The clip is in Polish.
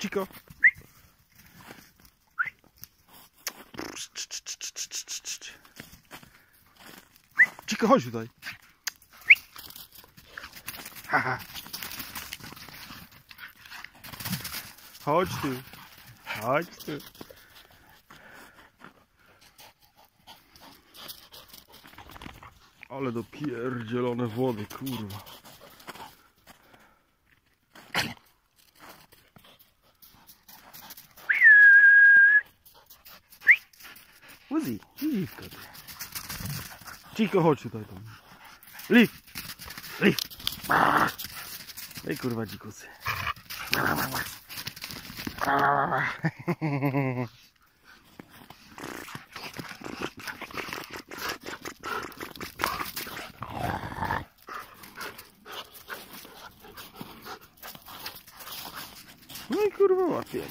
Chico. Chico, chodź tutaj. Chodź tu. Chodź tu. Ale dopierdzielone wody, kurwa. Uzi, dziwka ty. Cicho, chodź tutaj tam. Li! Li! Ej kurwa dzikusy. No i kurwa łapie.